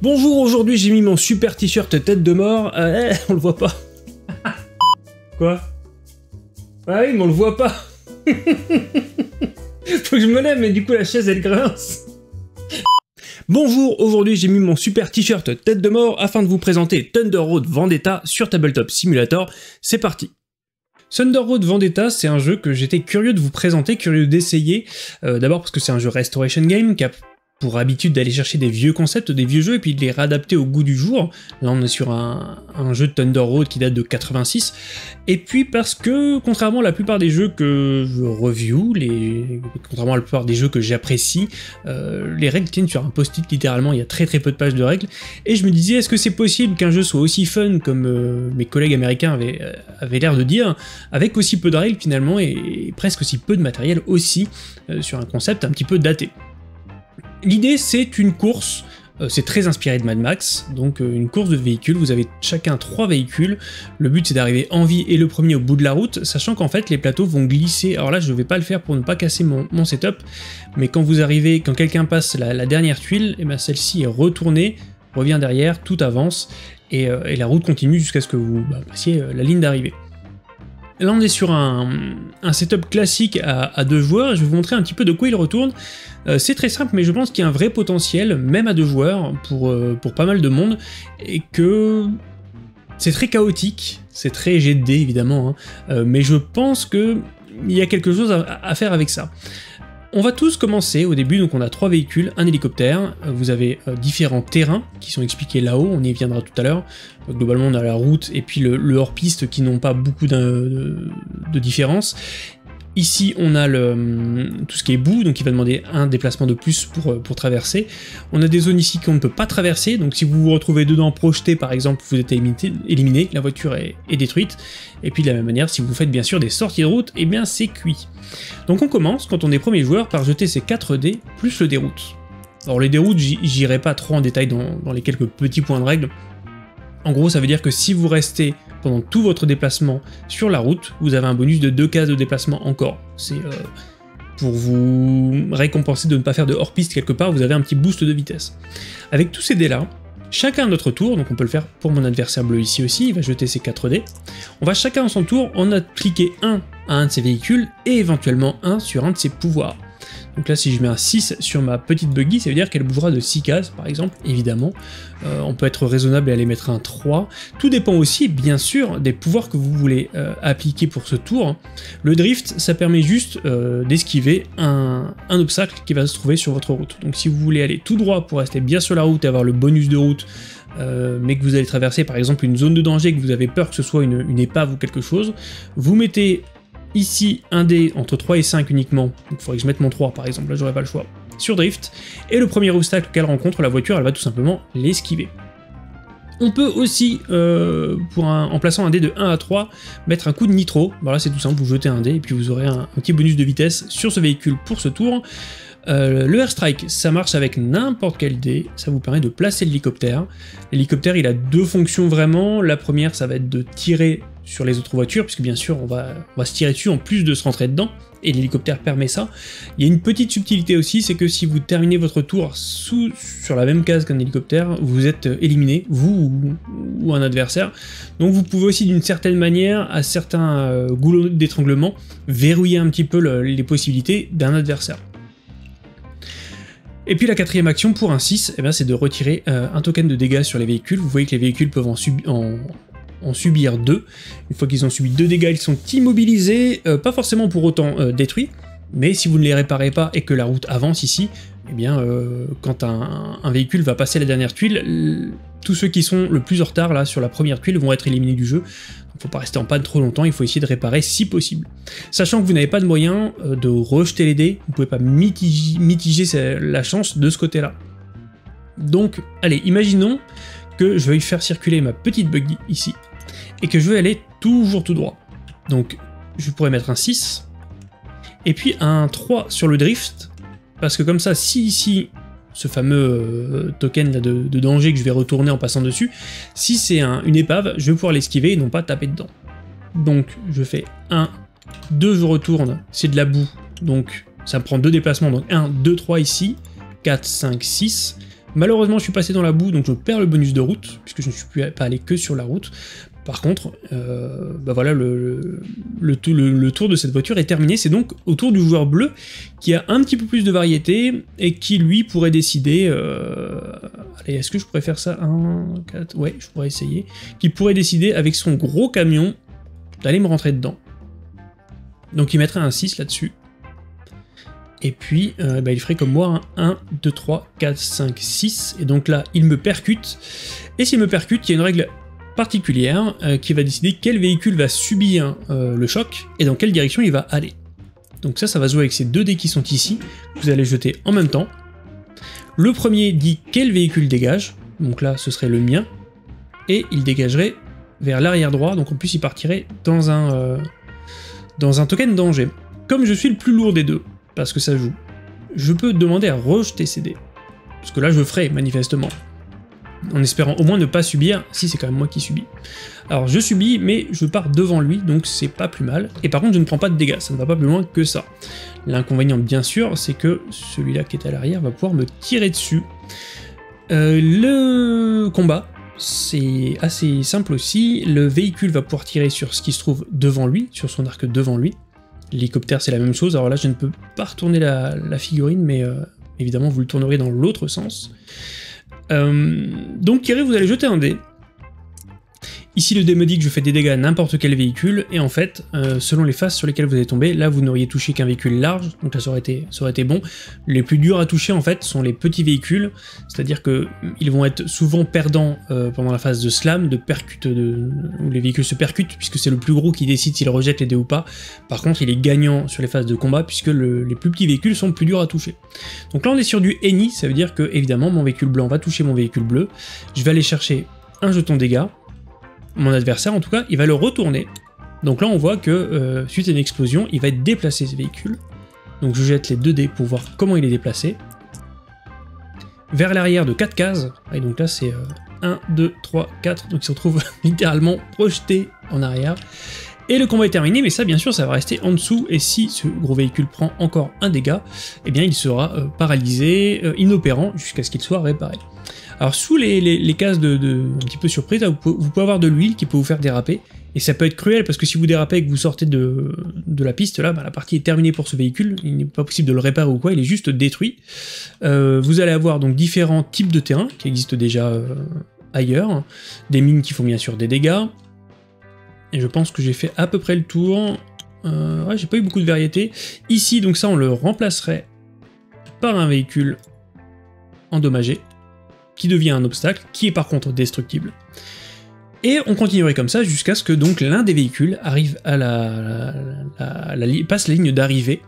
Bonjour, aujourd'hui j'ai mis mon super t-shirt tête de mort. Euh, eh, on le voit pas. Quoi? Ah oui, mais on le voit pas. Faut que je me lève, mais du coup la chaise elle grince. Bonjour, aujourd'hui j'ai mis mon super t-shirt tête de mort afin de vous présenter Thunder Road Vendetta sur Tabletop Simulator. C'est parti Thunder Road Vendetta, c'est un jeu que j'étais curieux de vous présenter, curieux d'essayer. Euh, d'abord parce que c'est un jeu Restoration Game qui a pour habitude d'aller chercher des vieux concepts, des vieux jeux, et puis de les réadapter au goût du jour. Là, on est sur un, jeu de Thunder Road qui date de 86. Et puis parce que, contrairement à la plupart des jeux que je review, les, contrairement à la plupart des jeux que j'apprécie, euh, les règles tiennent sur un post-it littéralement, il y a très très peu de pages de règles. Et je me disais, est-ce que c'est possible qu'un jeu soit aussi fun comme euh, mes collègues américains euh, avaient l'air de dire, avec aussi peu de règles finalement, et, presque aussi peu de matériel aussi, sur un concept un petit peu daté? L'idée, c'est une course, euh, c'est très inspiré de Mad Max, donc euh, une course de véhicules, vous avez chacun trois véhicules, le but c'est d'arriver en vie et le premier au bout de la route, sachant qu'en fait les plateaux vont glisser, alors là je vais pas le faire pour ne pas casser mon, setup, mais quand vous arrivez, quand quelqu'un passe la, dernière tuile, et eh ben celle-ci est retournée, revient derrière, tout avance, et, euh, la route continue jusqu'à ce que vous bah, passiez la ligne d'arrivée. Là, on est sur un, setup classique à, deux joueurs, je vais vous montrer un petit peu de quoi il retourne. Euh, c'est très simple, mais je pense qu'il y a un vrai potentiel, même à deux joueurs, pour, euh, pas mal de monde, et que c'est très chaotique, c'est très GD évidemment, hein. euh, mais je pense qu'il y a quelque chose à faire avec ça. On va tous commencer au début, donc on a trois véhicules, un hélicoptère, euh, vous avez euh, différents terrains qui sont expliqués là-haut, on y viendra tout à l'heure. Euh, globalement on a la route et puis le, hors-piste qui n'ont pas beaucoup de, de différence. Ici, on a tout ce qui est boue, donc il va demander un déplacement de plus pour, euh, pour traverser. On a des zones ici qu'on ne peut pas traverser, donc si vous vous retrouvez dedans projeté par exemple, vous êtes éliminé, la voiture est, détruite. Et puis de la même manière, si vous faites bien sûr des sorties de route, eh bien c'est cuit. Donc on commence, quand on est premier joueur, par jeter ces 4 dés plus le déroute. Alors les déroutes, j'irai pas trop en détail dans, dans les quelques petits points de règle. En gros, ça veut dire que si vous restez pendant tout votre déplacement sur la route, vous avez un bonus de 2 cases de déplacement encore. C'est euh, pour vous récompenser de ne pas faire de hors-piste quelque part, vous avez un petit boost de vitesse. Avec tous ces dés-là, chacun à notre tour, donc on peut le faire pour mon adversaire bleu ici aussi, il va jeter ses 4 dés, on va chacun à son tour en appliquer un à un de ses véhicules et éventuellement un sur un de ses pouvoirs. Donc là, si je mets un 6 sur ma petite buggy, ça veut dire qu'elle bougera de 6 cases, par exemple, évidemment. Euh, on peut être raisonnable et aller mettre un 3. Tout dépend aussi, bien sûr, des pouvoirs que vous voulez euh, appliquer pour ce tour. Le drift, ça permet juste euh, d'esquiver un, obstacle qui va se trouver sur votre route. Donc si vous voulez aller tout droit pour rester bien sur la route et avoir le bonus de route, mais que vous allez traverser par exemple une zone de danger, que vous avez peur que ce soit une, une épave ou quelque chose, vous mettez Ici, un dé entre 3 et 5 uniquement, donc il faudrait que je mette mon 3 par exemple, là j'aurais pas le choix, sur Drift, et le premier obstacle qu'elle rencontre, la voiture, elle va tout simplement l'esquiver. On peut aussi, euh, pour en plaçant un dé de 1 à 3, mettre un coup de nitro. Voilà, c'est tout simple, vous jetez un dé et puis vous aurez un, petit bonus de vitesse sur ce véhicule pour ce tour. Euh, le airstrike, ça marche avec n'importe quel dé, ça vous permet de placer l'hélicoptère. L'hélicoptère, il a deux fonctions vraiment. La première, ça va être de tirer sur les autres voitures, puisque bien sûr on va, se tirer dessus en plus de se rentrer dedans, et l'hélicoptère permet ça. Il y a une petite subtilité aussi, c'est que si vous terminez votre tour sur la même case qu'un hélicoptère, vous êtes éliminé, vous ou, un adversaire. Donc vous pouvez aussi d'une certaine manière, à certains euh, goulots d'étranglement, verrouiller un petit peu les possibilités d'un adversaire. Et puis la quatrième action pour un 6, eh c'est de retirer euh, un token de dégâts sur les véhicules. Vous voyez que les véhicules peuvent en, en, en subir deux. Une fois qu'ils ont subi deux dégâts, ils sont immobilisés, euh, pas forcément pour autant euh, détruits, mais si vous ne les réparez pas et que la route avance ici, eh bien, euh, quand un, véhicule va passer la dernière tuile, tous ceux qui sont le plus en retard là sur la première tuile vont être éliminés du jeu. Il ne faut pas rester en panne trop longtemps, il faut essayer de réparer si possible. Sachant que vous n'avez pas de moyen de rejeter les dés, vous ne pouvez pas mitiger la chance de ce côté-là. Donc, allez, imaginons que je vais faire circuler ma petite buggy ici et que je veux aller toujours tout droit. Donc je pourrais mettre un 6 et puis un 3 sur le drift parce que comme ça si ici ce fameux euh, token là de, danger que je vais retourner en passant dessus, si c'est une épave, je vais pouvoir l'esquiver et non pas taper dedans. Donc je fais 1, 2 je retourne, c'est de la boue, donc ça me prend deux déplacements, donc 1, 2, 3 ici, 4, 5, 6, Malheureusement, je suis passé dans la boue, donc je perds le bonus de route, puisque je ne suis plus pas allé que sur la route. Par contre, euh, bah voilà, le, tour de cette voiture est terminé. C'est donc au tour du joueur bleu qui a un petit peu plus de variété et qui lui pourrait décider. Euh, allez, est-ce que je pourrais faire ça? 1, 4, ouais, je pourrais essayer. Qui pourrait décider avec son gros camion d'aller me rentrer dedans. Donc il mettrait un 6 là-dessus. Et puis, euh, bah, il ferait comme moi un 1, 2, 3, 4, 5, 6. Et donc là, il me percute. Et s'il me percute, il y a une règle particulière euh, qui va décider quel véhicule va subir euh, le choc et dans quelle direction il va aller. Donc ça, ça va jouer avec ces deux dés qui sont ici, vous allez jeter en même temps. Le premier dit quel véhicule dégage, donc là ce serait le mien, et il dégagerait vers l'arrière droit, donc en plus il partirait dans un, dans un token danger. Comme je suis le plus lourd des deux, parce que ça joue, je peux demander à rejeter ces dés. Parce que là je ferai manifestement en espérant au moins ne pas subir, si c'est quand même moi qui subis. Alors je subis, mais je pars devant lui, donc c'est pas plus mal. Et par contre, je ne prends pas de dégâts, ça ne va pas plus loin que ça. L'inconvénient, bien sûr, c'est que celui-là qui est à l'arrière va pouvoir me tirer dessus. Euh, le combat, c'est assez simple aussi. Le véhicule va pouvoir tirer sur ce qui se trouve devant lui, sur son arc devant lui. L'hélicoptère, c'est la même chose. Alors là, je ne peux pas retourner la, figurine, mais euh, évidemment, vous le tournerez dans l'autre sens. Euh, donc Thierry, vous allez jeter un dé. Ici, le dé me dit que je fais des dégâts à n'importe quel véhicule, et en fait, euh, selon les faces sur lesquelles vous allez tomber, là vous n'auriez touché qu'un véhicule large, donc là ça aurait, été, ça aurait été bon. Les plus durs à toucher, en fait, sont les petits véhicules, c'est-à-dire qu'ils vont être souvent perdants euh, pendant la phase de slam, de percute, où les véhicules se percutent, puisque c'est le plus gros qui décide s'il rejette les dés ou pas. Par contre, il est gagnant sur les phases de combat, puisque les plus petits véhicules sont plus durs à toucher. Donc là, on est sur du Any, ça veut dire que, évidemment, mon véhicule blanc va toucher mon véhicule bleu. Je vais aller chercher un jeton dégâts, mon adversaire en tout cas, il va le retourner. Donc là on voit que euh, suite à une explosion, il va être déplacé ce véhicule. Donc je jette les 2 dés pour voir comment il est déplacé. Vers l'arrière de 4 cases, et donc là c'est 1, 2, 3, 4, donc il se retrouve littéralement projeté en arrière. Et le combat est terminé, mais ça bien sûr ça va rester en dessous, et si ce gros véhicule prend encore un dégât, eh bien il sera euh, paralysé, euh, inopérant, jusqu'à ce qu'il soit réparé. Alors sous les, cases de, un petit peu surprise, vous, pouvez, avoir de l'huile qui peut vous faire déraper, et ça peut être cruel parce que si vous dérapez et que vous sortez de, la piste, là, bah, la partie est terminée pour ce véhicule, il n'est pas possible de le réparer ou quoi, il est juste détruit. Euh, vous allez avoir donc différents types de terrains qui existent déjà euh, ailleurs, des mines qui font bien sûr des dégâts, et je pense que j'ai fait à peu près le tour. Euh, j'ai pas eu beaucoup de variété. Ici, donc ça, on le remplacerait par un véhicule endommagé qui devient un obstacle, qui est par contre destructible. Et on continuerait comme ça jusqu'à ce que donc l'un des véhicules arrive à la, passe la ligne d'arrivée,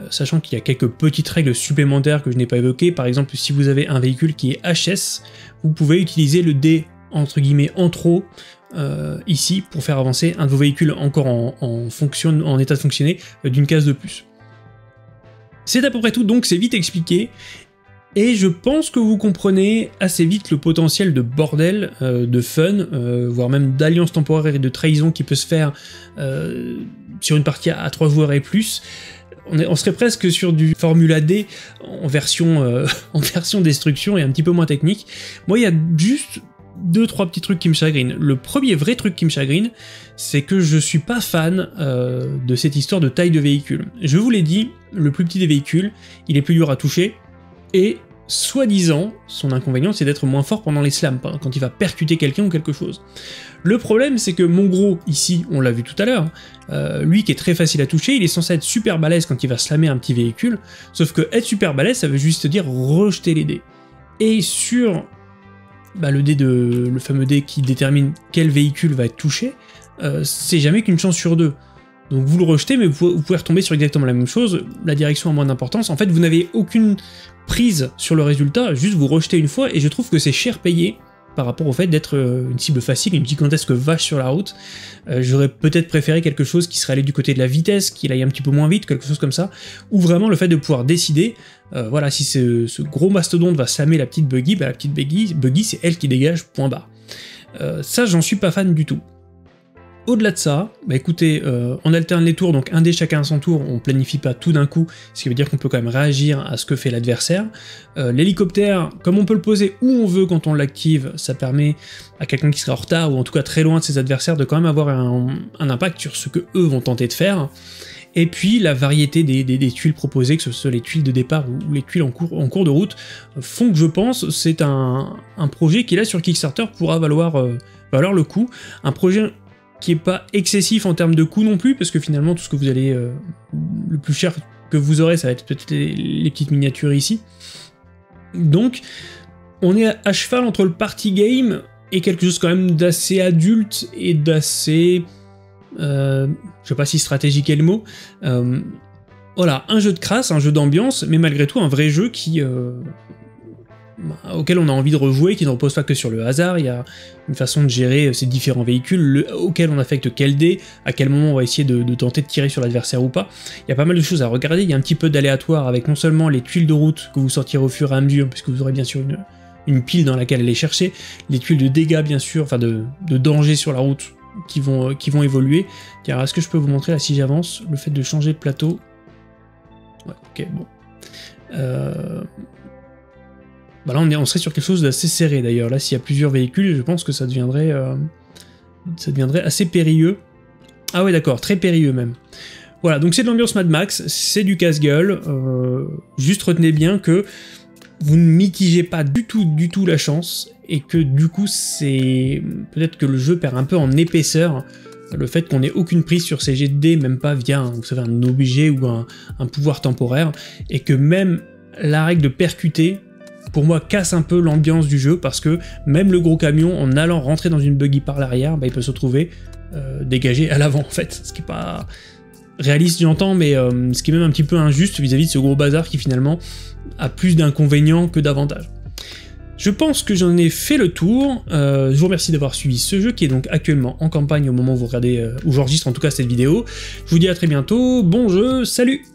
euh, sachant qu'il y a quelques petites règles supplémentaires que je n'ai pas évoquées. Par exemple, si vous avez un véhicule qui est HS, vous pouvez utiliser le D entre guillemets en trop euh, ici pour faire avancer un de vos véhicules encore en, fonction, en état de fonctionner euh, d'une case de plus. C'est à peu près tout, donc c'est vite expliqué. Et je pense que vous comprenez assez vite le potentiel de bordel, euh, de fun, euh, voire même d'alliance temporaire et de trahison qui peut se faire euh, sur une partie à 3 joueurs et plus. On, serait presque sur du Formula D en version, en version destruction et un petit peu moins technique. Moi, il y a juste deux trois petits trucs qui me chagrinent. Le premier vrai truc qui me chagrine, c'est que je suis pas fan de cette histoire de taille de véhicule. Je vous l'ai dit, le plus petit des véhicules, il est plus dur à toucher, et soi-disant, son inconvénient c'est d'être moins fort pendant les slams, quand il va percuter quelqu'un ou quelque chose. Le problème c'est que mon gros, ici, on l'a vu tout à l'heure, euh, lui qui est très facile à toucher, il est censé être super balèze quand il va slammer un petit véhicule, sauf que être super balèze ça veut juste dire rejeter les dés. Et sur bah, le dé le fameux dé qui détermine quel véhicule va être touché, euh, c'est jamais qu'une chance sur deux. Donc vous le rejetez, mais vous pouvez, retomber sur exactement la même chose, la direction a moins d'importance. En fait, vous n'avez aucune prise sur le résultat, juste vous rejetez une fois, et je trouve que c'est cher payé par rapport au fait d'être euh, une cible facile, une gigantesque vache sur la route. Euh, j'aurais peut-être préféré quelque chose qui serait allé du côté de la vitesse, qu'il aille un petit peu moins vite, quelque chose comme ça, ou vraiment le fait de pouvoir décider, euh, voilà, si ce, gros mastodonte va slammer la petite buggy, bah la petite buggy, buggy c'est elle qui dégage, point barre. ça, j'en suis pas fan du tout. Au-delà de ça, bah écoutez, euh, on alterne les tours, donc un dé chacun à son tour, on planifie pas tout d'un coup, ce qui veut dire qu'on peut quand même réagir à ce que fait l'adversaire. Euh, l'hélicoptère, comme on peut le poser où on veut quand on l'active, ça permet à quelqu'un qui serait en retard, ou en tout cas très loin de ses adversaires, de quand même avoir un, impact sur ce que eux vont tenter de faire. Et puis la variété des, tuiles proposées, que ce soit les tuiles de départ ou les tuiles en cours, en cours de route, font que je pense c'est un, projet qui là sur Kickstarter pourra valoir, euh, valoir le coup. Un projet qui est pas excessif en termes de coût non plus, parce que finalement tout ce que vous allez... Euh, le plus cher que vous aurez, ça va être peut-être les, petites miniatures ici. Donc, on est à, cheval entre le party game et quelque chose quand même d'assez adulte et d'assez... Euh, je sais pas si stratégique est le mot. Euh, voilà, un jeu de crasse, un jeu d'ambiance, mais malgré tout un vrai jeu qui, bah, auquel on a envie de rejouer, qui ne repose pas que sur le hasard, il y a une façon de gérer ces différents véhicules, auxquels on affecte quel dé, à quel moment on va essayer de, tenter de tirer sur l'adversaire ou pas. Il y a pas mal de choses à regarder, il y a un petit peu d'aléatoire avec non seulement les tuiles de route que vous sortirez au fur et à mesure, puisque vous aurez bien sûr une, pile dans laquelle aller chercher, les tuiles de dégâts bien sûr, enfin de, danger sur la route qui vont, qui vont évoluer. est-ce que je peux vous montrer là si j'avance, le fait de changer de plateau? Ouais, ok, bon. Euh, bah là, on, serait sur quelque chose d'assez serré d'ailleurs. Là, s'il y a plusieurs véhicules, je pense que ça deviendrait, euh, ça deviendrait assez périlleux. Ah ouais, d'accord, très périlleux même. Voilà, donc c'est de l'ambiance Mad Max, c'est du casse-gueule. Euh, juste retenez bien que vous ne mitigez pas du tout, du tout la chance, et que du coup, c'est peut-être que le jeu perd un peu en épaisseur. Le fait qu'on n'ait aucune prise sur ces jets de dés, même pas via un objet ou un pouvoir temporaire, et que même la règle de percuter pour moi, casse un peu l'ambiance du jeu parce que même le gros camion, en allant rentrer dans une buggy par l'arrière, bah, il peut se trouver euh, dégagé à l'avant en fait. Ce qui est pas réaliste, j'entends, mais euh, ce qui est même un petit peu injuste vis-à-vis de ce gros bazar qui finalement a plus d'inconvénients que d'avantages. Je pense que j'en ai fait le tour. Euh, je vous remercie d'avoir suivi ce jeu qui est donc actuellement en campagne au moment où vous regardez, où j'enregistre en tout cas cette vidéo. Je vous dis à très bientôt. Bon jeu, salut